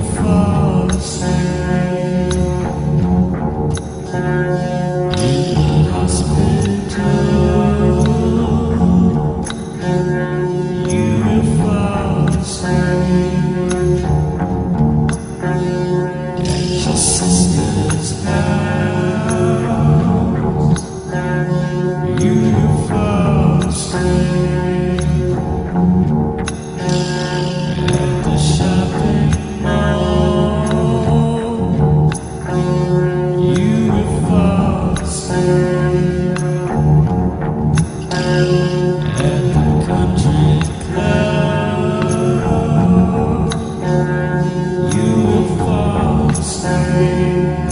fácil. You will fall asleep.